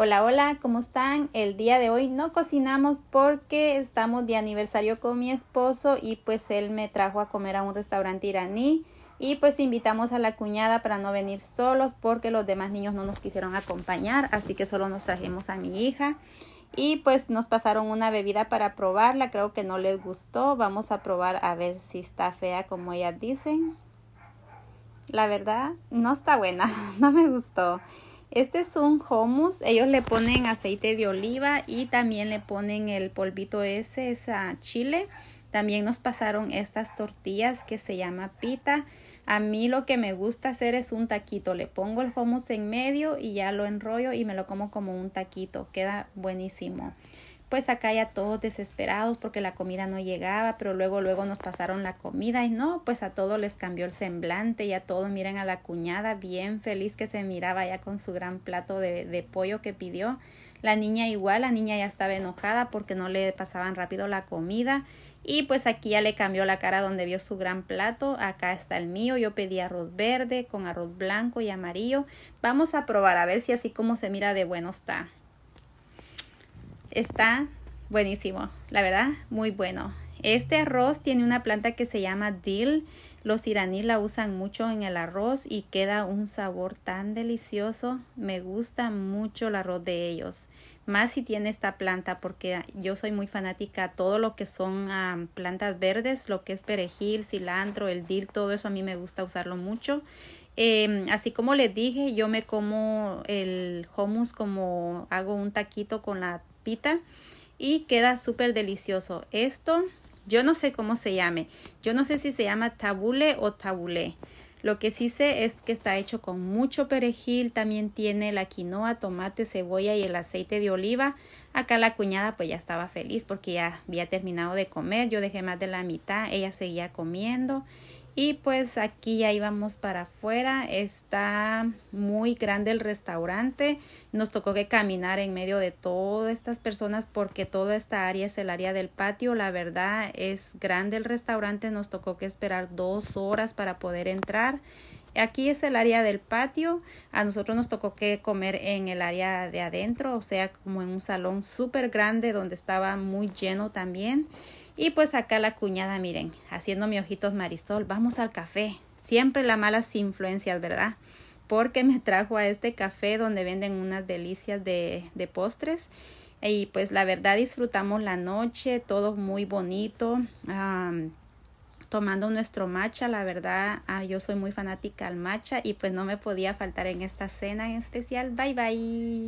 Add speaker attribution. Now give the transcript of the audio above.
Speaker 1: Hola, hola, ¿cómo están? El día de hoy no cocinamos porque estamos de aniversario con mi esposo y pues él me trajo a comer a un restaurante iraní y pues invitamos a la cuñada para no venir solos porque los demás niños no nos quisieron acompañar, así que solo nos trajimos a mi hija y pues nos pasaron una bebida para probarla, creo que no les gustó, vamos a probar a ver si está fea como ellas dicen. La verdad, no está buena, no me gustó. Este es un hummus. Ellos le ponen aceite de oliva y también le ponen el polvito ese, esa chile. También nos pasaron estas tortillas que se llama pita. A mí lo que me gusta hacer es un taquito. Le pongo el hummus en medio y ya lo enrollo y me lo como como un taquito. Queda buenísimo pues acá ya todos desesperados porque la comida no llegaba, pero luego luego nos pasaron la comida y no, pues a todos les cambió el semblante, ya todos miren a la cuñada bien feliz que se miraba ya con su gran plato de, de pollo que pidió. La niña igual, la niña ya estaba enojada porque no le pasaban rápido la comida y pues aquí ya le cambió la cara donde vio su gran plato. Acá está el mío. Yo pedí arroz verde con arroz blanco y amarillo. Vamos a probar a ver si así como se mira de bueno está está buenísimo, la verdad, muy bueno. Este arroz tiene una planta que se llama dill. Los iraníes la usan mucho en el arroz y queda un sabor tan delicioso. Me gusta mucho el arroz de ellos. Más si tiene esta planta porque yo soy muy fanática a todo lo que son plantas verdes, lo que es perejil, cilantro, el dill, todo eso a mí me gusta usarlo mucho. Em, así como les dije, yo me como el hummus como hago un taquito con la y queda súper delicioso. Esto yo no sé cómo se llame. Yo no sé si se llama tabule o tabule. Lo que sí sé es que está hecho con mucho perejil, también tiene la quinoa, tomate, cebolla y el aceite de oliva. Acá la cuñada pues ya estaba feliz porque ya había terminado de comer, yo dejé más de la mitad, ella seguía comiendo y pues aquí ya íbamos para afuera. Está muy grande el restaurante. Nos tocó que caminar en medio de todas estas personas porque toda esta área es el área del patio. La verdad es grande el restaurante. Nos tocó que esperar dos horas para poder entrar. Aquí es el área del patio. A nosotros nos tocó que comer en el área de adentro, o sea, como en un salón súper grande donde estaba muy lleno también. Y pues acá la cuñada, miren, haciendo mi ojitos marisol, vamos al café. Siempre las malas influencias, ¿verdad? Porque me trajo a este café donde venden unas delicias de, de postres. Y pues la verdad disfrutamos la noche, todo muy bonito. tomando nuestro matcha, la verdad ah, yo soy muy fanática al matcha y pues no me podía faltar en esta cena en especial. Bye bye.